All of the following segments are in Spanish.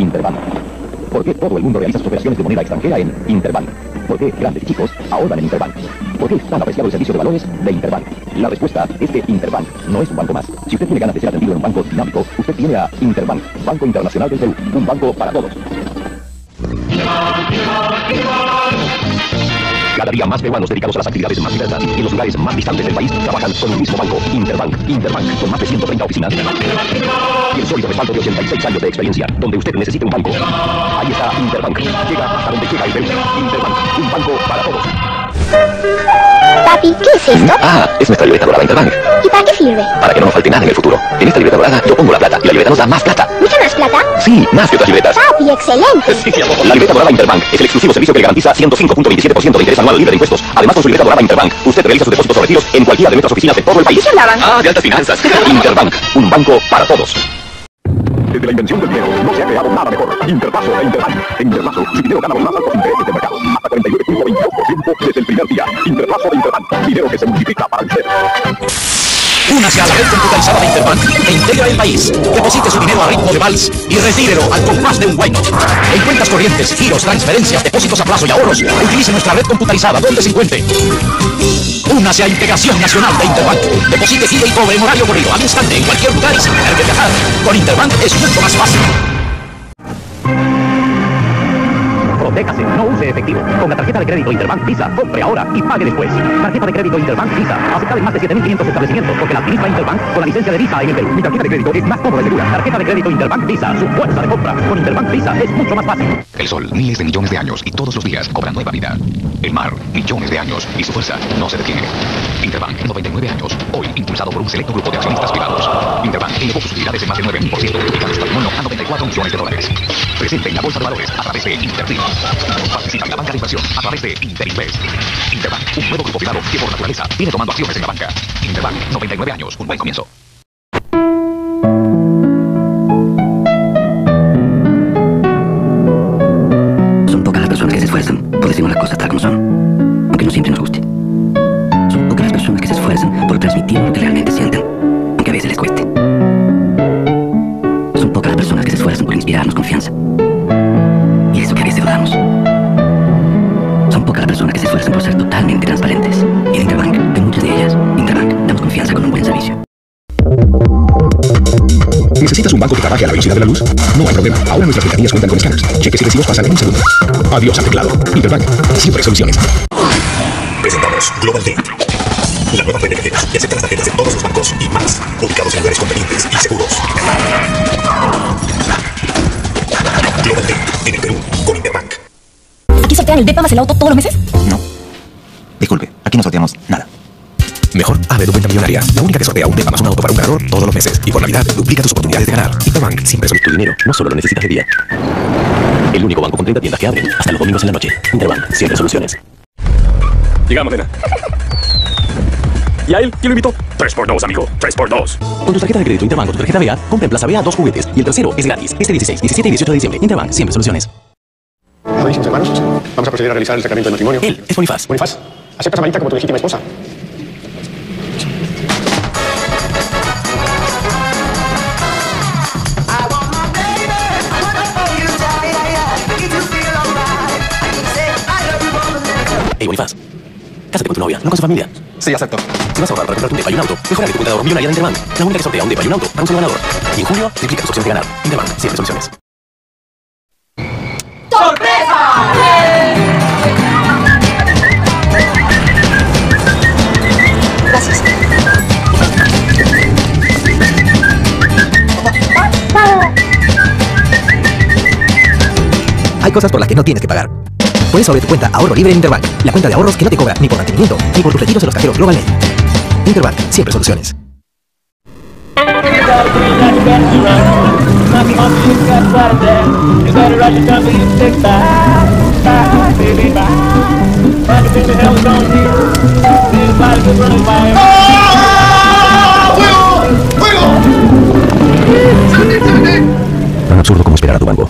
Interbank? ¿Por qué todo el mundo realiza sus operaciones de moneda extranjera en Interbank? ¿Por qué grandes chicos ahorran en Interbank? ¿Por qué es tan apreciado el servicio de valores de Interbank? La respuesta es que Interbank no es un banco más. Si usted tiene ganas de ser atendido en un banco dinámico, usted tiene a Interbank, Banco Internacional del Perú, un banco para todos. Cada día más peruanos dedicados a las actividades más diversas en los lugares más distantes del país trabajan con el mismo banco, Interbank. Interbank, con más de 130 oficinas. Y el sólido respaldo de 86 años de experiencia, donde usted necesite un banco. Ahí está Interbank. Llega hasta donde llega el Perú. Interbank, un banco para todos. Papi, ¿qué es esto? Ah, es nuestra libreta dorada Interbank. ¿Y para qué sirve? Para que no nos falte nada en el futuro. En esta libreta dorada yo pongo la plata y la libreta nos da más plata. ¿Mucha más plata? Sí, más que otras libretas. Papi, excelente. La libreta dorada Interbank es el exclusivo servicio que le garantiza 105.27% de interés anual libre de impuestos. Además, con su libreta dorada Interbank, usted realiza sus depósitos o retiros en cualquiera de nuestras oficinas de todo el país. ¿De qué hablaban? Ah, de altas finanzas. Interbank, un banco para todos. Desde la invención del dinero no se ha creado nada mejor. Interpaso de Interbank. En Interpaso, su dinero gana los más altos intereses del mercado. Hasta 49.22% desde primer día. Interpaso de Interbank. Dinero que se multiplica para. Únase a la red computarizada de Interbank e integra el país. Deposite su dinero a ritmo de vals y retírelo al compás de un Wayne. En cuentas corrientes, giros, transferencias, depósitos a plazo y ahorros, utilice nuestra red computarizada donde se encuentre. Únase a Integración Nacional de Interbank. Deposite, gire y cobre en horario corrido, al instante, en cualquier lugar y sin tener que viajar. Con Interbank es mucho más fácil. No use efectivo. Con la tarjeta de crédito Interbank Visa, compre ahora y pague después. Tarjeta de crédito Interbank Visa, aceptada en más de 7.500 establecimientos porque la administra Interbank con la licencia de Visa en el Perú. Mi tarjeta de crédito es más cómoda y segura. Tarjeta de crédito Interbank Visa, su fuerza de compra. Con Interbank Visa es mucho más fácil. El sol, miles de millones de años y todos los días cobra nueva vida. El mar, millones de años y su fuerza no se detiene. Interbank, 99 años, hoy impulsado por un selecto grupo de accionistas privados. Interbank elevó sus utilidades en más de 9.000%, duplicando su patrimonio a 94 millones de dólares. Presente en la bolsa de valores a través de Interfin. Participa en la banca de inversión a través de Interinvest. Interbank, un nuevo grupo privado que por naturaleza viene tomando acciones en la banca. Interbank, 99 años, un buen comienzo. Son pocas las personas que se esfuerzan por decirnos las cosas tal como son, aunque no siempre nos guste. Son pocas las personas que se esfuerzan por transmitir lo que realmente sienten, velocidad de la luz? No hay problema. Ahora nuestras ventanillas cuentan con escáneres. Cheques y recibos pasan en un segundo. Adiós al teclado. Interbank. Siempre hay soluciones. Presentamos Global Date. La nueva red de cajeras que acepta las tarjetas de todos los bancos y más, ubicados en lugares convenientes y seguros. Global Date en el Perú con Interbank. ¿Aquí sortean el DEPA más el auto todos los meses? No. Disculpe, aquí no sorteamos nada. Mejor abre tu cuenta millonaria. La única que sortea un un auto para un ganador todos los meses. Y por Navidad duplica tus oportunidades de ganar. Interbank siempre son Tu dinero no solo lo necesitas de día. El único banco con 30 tiendas que abren hasta los domingos en la noche. Interbank, siempre soluciones. Llegamos, nena. ¿Y a él? ¿Quién lo invitó? 3x2, amigo. 3x2. Con tu tarjeta de crédito Interbank o tu tarjeta BA, compra en Plaza BA dos juguetes y el tercero es gratis. Este 16, 17 y 18 de diciembre. Interbank, siempre soluciones. Hermanos. Vamos a proceder a realizar el sacramento del matrimonio. Él es Bonifaz. Bonifaz, ¿aceptas a Marita como tu legítima esposa? Cásate con tu novia, no con su familia. Sí, acepto. Si vas a ahorrar para comprarte un DEPA y un auto, mejora de tu ahorro millonaria de Interbank. La única que sortea un DEPA y un auto para un solo ganador. Y en julio, triplica tus opciones de ganar. Interbank, siempre soluciones. Gracias. Hay cosas por las que no tienes que pagar. Puedes sobre tu cuenta Ahorro Libre en Interbank. La cuenta de ahorros que no te cobra ni por mantenimiento, ni por tus retiros en los cajeros GlobalNet. Interbank, siempre soluciones. Tan absurdo como esperar a tu banco.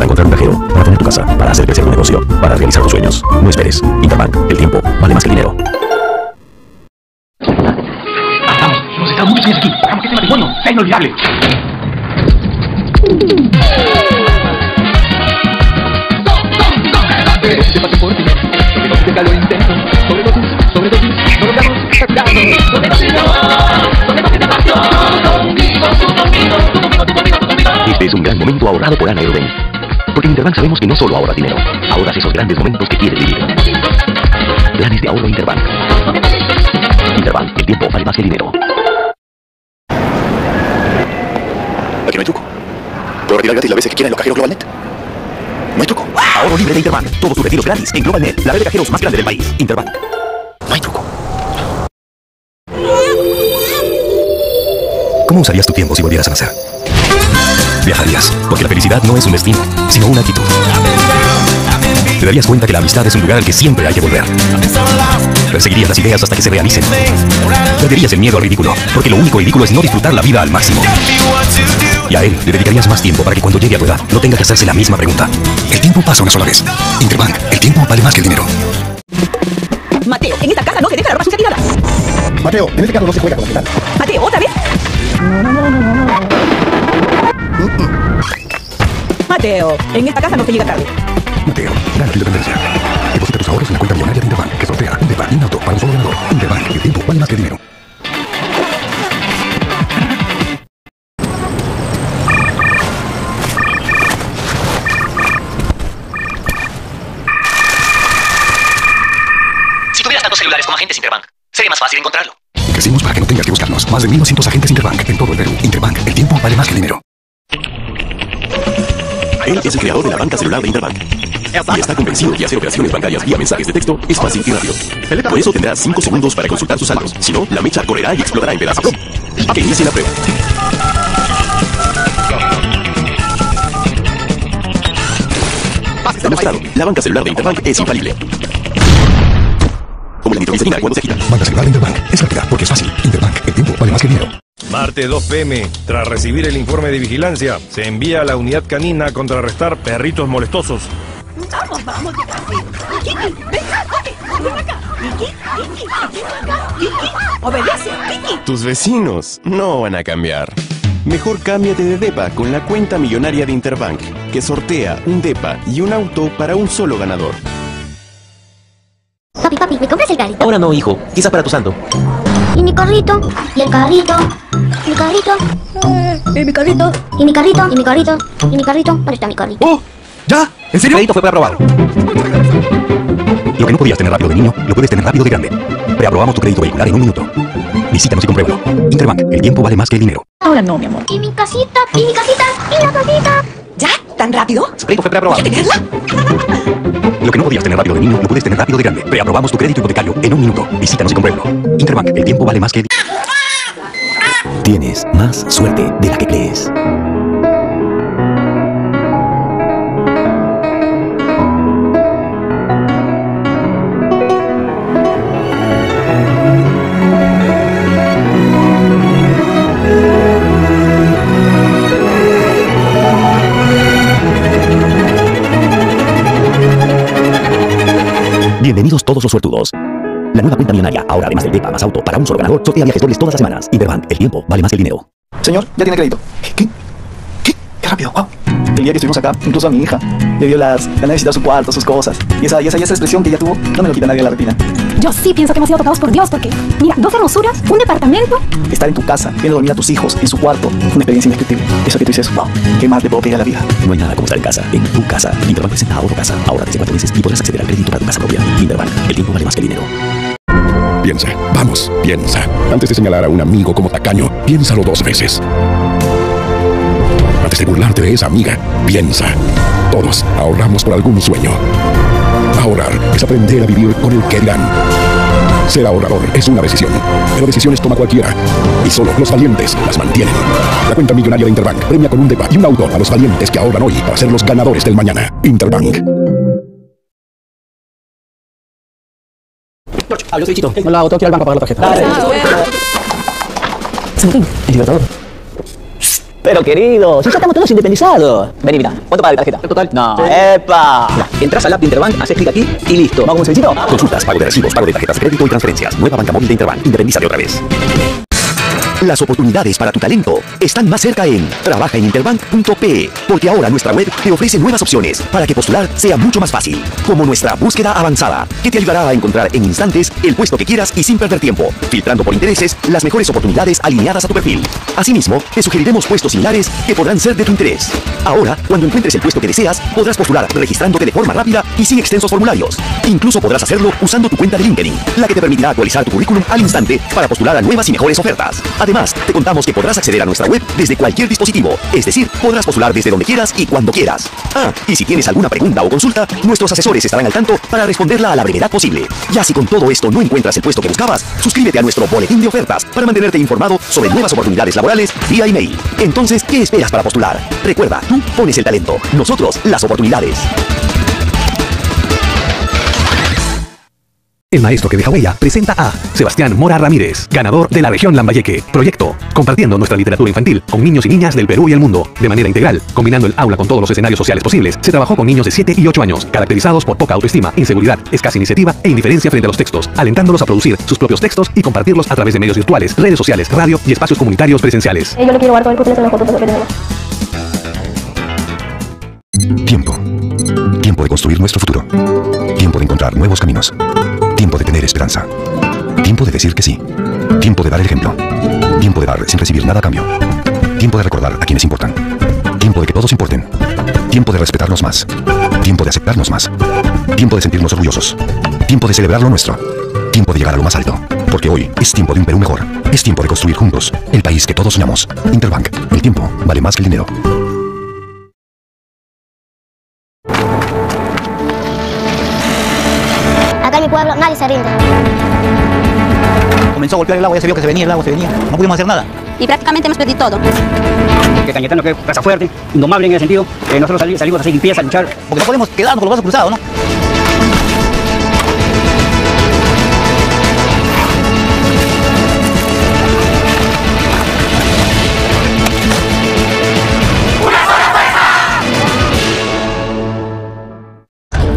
Para encontrar un cajero, para tener tu casa, para hacer crecer tu negocio. para realizar tus sueños. No esperes. Interbank, el tiempo vale más que el dinero. Vamos, hemos estado muchos años aquí. Hagamos que este matrimonio sea inolvidable. Este es un gran momento ahorrado por Ana y Rubén. Porque en Interbank sabemos que no solo ahorras dinero, ahorras esos grandes momentos que quieres vivir. Planes de ahorro Interbank. Interbank, el tiempo vale más que dinero. Aquí no hay truco. Puedo retirar gratis las veces que quiera en los cajeros GlobalNet. No hay truco. Ahorro libre de Interbank. Todos tus retiros gratis en GlobalNet, la red de cajeros más grande del país. Interbank. No hay truco. ¿Cómo usarías tu tiempo si volvieras a nacer? Viajarías, porque la felicidad no es un destino, sino una actitud. Te darías cuenta que la amistad es un lugar al que siempre hay que volver. Perseguirías las ideas hasta que se realicen. Perderías el miedo al ridículo, porque lo único ridículo es no disfrutar la vida al máximo. Y a él le dedicarías más tiempo para que cuando llegue a tu edad no tenga que hacerse la misma pregunta. El tiempo pasa una sola vez. Interbank, el tiempo vale más que el dinero. Mateo, en esta casa no se deja la ropa sucia tirada. Mateo, en este caso no se juega con la. Mateo, ¿otra vez? Mateo, en esta casa no se llega tarde. Mateo, tu independencia. Deposita tus ahorros en la cuenta millonaria de Interbank, que sortea un depa y un auto para un solo ganador. Interbank, el tiempo vale más que el dinero. Si tuvieras tantos celulares como agentes Interbank, sería más fácil encontrarlo. Crecimos para que no tengas que buscarnos. Más de 1.200 agentes Interbank en todo el Perú. Interbank, el tiempo vale más que el dinero. Él es el creador de la banca celular de Interbank. Y está convencido que hacer operaciones bancarias vía mensajes de texto es fácil y rápido. Por eso tendrá 5 segundos para consultar sus saldos. Si no, la mecha correrá y explotará en pedazos. Que inicie la prueba. Demostrado, la banca celular de Interbank es infalible. Como la nitroglicerina cuando se agita. Banca celular de Interbank. Es rápida porque es fácil. Martes 2 pm, tras recibir el informe de vigilancia, se envía a la unidad canina a contrarrestar perritos molestosos. Vamos, vamos. Kiki, ven, Kiki, ven acá. Kiki, Kiki, Kiki, Kiki, obedece, Kiki. Tus vecinos no van a cambiar. Mejor cámbiate de DEPA con la cuenta millonaria de Interbank, que sortea un DEPA y un auto para un solo ganador. Papi, papi, ¿me compras el carrito? Ahora no, hijo. Quizás para tu santo. Y mi carrito, y el carrito, mi carrito, y mi carrito, y mi carrito, y mi carrito, y mi carrito. ¿Dónde está mi carrito? ¡Oh! ¿Ya? ¿En serio? El crédito fue preaprobado. Lo que no podías tener rápido de niño, lo puedes tener rápido de grande. Preaprobamos tu crédito vehicular en un minuto. Visítanos y compruébalo. Interbank, el tiempo vale más que el dinero. Ahora no, mi amor. Y mi casita, y mi casita, y la casita. ¿Ya? ¿Tan rápido? Su crédito fue preaprobado. ¿Quieres tenerla? Lo que no podías tener rápido de niño, lo puedes tener rápido de grande. Preaprobamos tu crédito hipotecario en un minuto. Visítanos y compruébalo. Interbank, el tiempo vale más que Tienes más suerte de la que crees. Todos los suertudos. La nueva cuenta millonaria, ahora además del DEPA más auto para un solo ganador, sortea viajes dobles todas las semanas. Interbank, el tiempo vale más que el dinero. Señor, ya tiene crédito. ¿Qué? ¿Qué? Qué rápido, wow. El día que estuvimos acá, incluso a mi hija, le dio las ganas de visitar su cuarto, sus cosas. Y esa, y esa, y esa expresión que ella tuvo, no me lo quita nadie la retina. Yo sí pienso que hemos sido tocados por Dios porque, mira, dos hermosuras, un departamento. Estar en tu casa, viendo dormir a tus hijos, en su cuarto, una experiencia indescriptible. Eso que tú dices, wow, ¿qué más le puedo pedir a la vida? No hay nada como estar en casa, en tu casa. Interbank presenta Ahorro Casa, ahora desde cuatro meses y podrás acceder al crédito para tu casa propia. Interbank, el tiempo vale más que el dinero. Piensa, vamos, piensa. Antes de señalar a un amigo como tacaño, piénsalo dos veces. Antes de burlarte de esa amiga, piensa. Todos ahorramos por algún sueño. Ahorrar es aprender a vivir con el que dirán. Ser ahorrador es una decisión, pero decisiones toma cualquiera. Y solo los valientes las mantienen. La cuenta millonaria de Interbank premia con un DEPA y un auto a los valientes que ahorran hoy para ser los ganadores del mañana. Interbank. Ah, yo soy Chito. Hola, que ir al banco pagar la tarjeta. Santín, El libertador. Pero querido, si ya estamos todos independizados. Vení, mira, ¿cuánto paga la tarjeta? total? No. ¡Epa! Mira, entras al app de Interbank, haces clic aquí y listo. ¿Vamos un Consultas, pago de recibos, pago de tarjetas de crédito y transferencias. Nueva banca móvil de Interbank. Independízate otra vez. Las oportunidades para tu talento están más cerca en trabajaeninterbank.pe, porque ahora nuestra web te ofrece nuevas opciones para que postular sea mucho más fácil, como nuestra búsqueda avanzada, que te ayudará a encontrar en instantes el puesto que quieras y sin perder tiempo, filtrando por intereses las mejores oportunidades alineadas a tu perfil. Asimismo, te sugeriremos puestos similares que podrán ser de tu interés. Ahora, cuando encuentres el puesto que deseas, podrás postular registrándote de forma rápida y sin extensos formularios. Incluso podrás hacerlo usando tu cuenta de LinkedIn, la que te permitirá actualizar tu currículum al instante para postular a nuevas y mejores ofertas. Además, te contamos que podrás acceder a nuestra web desde cualquier dispositivo, es decir, podrás postular desde donde quieras y cuando quieras. Ah, y si tienes alguna pregunta o consulta, nuestros asesores estarán al tanto para responderla a la brevedad posible. Ya si con todo esto no encuentras el puesto que buscabas, suscríbete a nuestro boletín de ofertas para mantenerte informado sobre nuevas oportunidades laborales vía email. Entonces, ¿qué esperas para postular? Recuerda, tú pones el talento, nosotros las oportunidades. El maestro que deja huella presenta a Sebastián Mora Ramírez, ganador de la región Lambayeque. Proyecto, compartiendo nuestra literatura infantil con niños y niñas del Perú y el mundo, de manera integral, combinando el aula con todos los escenarios sociales posibles. Se trabajó con niños de 7 y 8 años, caracterizados por poca autoestima, inseguridad, escasa iniciativa e indiferencia frente a los textos, alentándolos a producir sus propios textos y compartirlos a través de medios virtuales, redes sociales, radio y espacios comunitarios presenciales. Eh, yo le quiero guardar el en la foto que tenemos. Tiempo. Tiempo de construir nuestro futuro. Tiempo de encontrar nuevos caminos. Tiempo de tener esperanza. Tiempo de decir que sí. Tiempo de dar el ejemplo. Tiempo de dar sin recibir nada a cambio. Tiempo de recordar a quienes importan. Tiempo de que todos importen. Tiempo de respetarnos más. Tiempo de aceptarnos más. Tiempo de sentirnos orgullosos. Tiempo de celebrar lo nuestro. Tiempo de llegar a lo más alto. Porque hoy es tiempo de un Perú mejor. Es tiempo de construir juntos el país que todos soñamos. Interbank. El tiempo vale más que el dinero. Pueblo nadie se rinde. Comenzó a golpear el agua, ya se vio que se venía, el agua se venía. No pudimos hacer nada. Y prácticamente hemos perdido todo. Que Cañetano, que es raza fuerte, indomable en ese sentido. Eh, nosotros sali- salimos a hacer limpieza, a luchar. Porque no podemos quedarnos con los brazos cruzados, ¿no?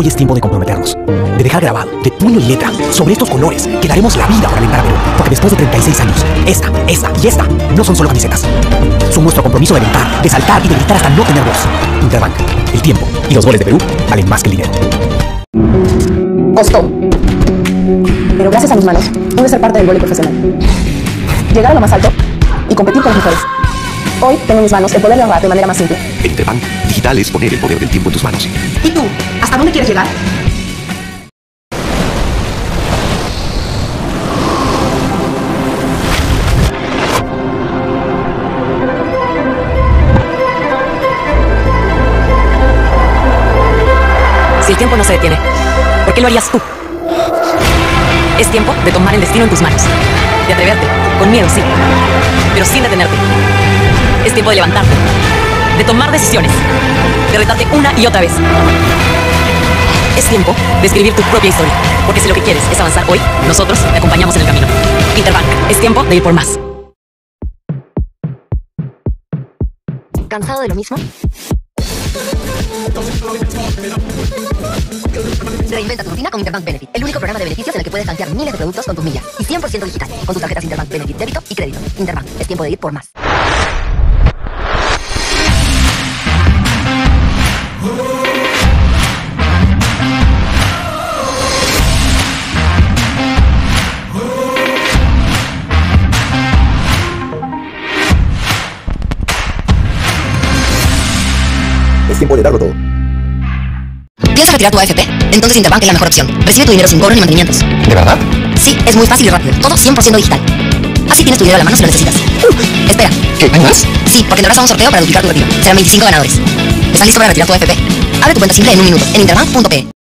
Hoy es tiempo de comprometernos, de dejar grabado, de puño y letra, sobre estos colores, que daremos la vida para alentar a Perú. Porque después de 36 años, esta, esta y esta no son solo camisetas. Son nuestro compromiso de alentar, de saltar y de gritar hasta no tener voz. Interbank, el tiempo y los goles de Perú valen más que el dinero. Costó. Pero gracias a mis manos, pude ser parte del vóley profesional. Llegar a lo más alto y competir con las mujeres. Hoy tengo en mis manos el poder de ahorrar de manera más simple. En Interbank, digital es poner el poder del tiempo en tus manos. ¿Y tú? ¿Hasta dónde quieres llegar? Si el tiempo no se detiene, ¿por qué lo harías tú? Es tiempo de tomar el destino en tus manos. De atreverte, con miedo, sí, pero sin detenerte. Es tiempo de levantarte, de tomar decisiones, de retarte una y otra vez. Es tiempo de escribir tu propia historia, porque si lo que quieres es avanzar hoy, nosotros te acompañamos en el camino. Interbank, es tiempo de ir por más. ¿Cansado de lo mismo? Reinventa tu rutina con Interbank Benefit, el único programa de beneficios en el que puedes canjear miles de productos con tus millas y 100% digital, con tus tarjetas Interbank Benefit débito y crédito. Interbank, es tiempo de ir por más. Tiempo de darlo todo. ¿Piensas retirar tu AFP? Entonces Interbank es la mejor opción. Recibe tu dinero sin cobros ni mantenimientos. ¿De verdad? Sí, es muy fácil y rápido. Todo 100% digital. Así tienes tu dinero a la mano si lo necesitas. Uh, espera. ¿Qué? ¿Hay más? Sí, porque tendrás un sorteo para duplicar tu retiro. Serán 25 ganadores. ¿Estás listo para retirar tu AFP? Abre tu cuenta simple en un minuto en interbank.pe.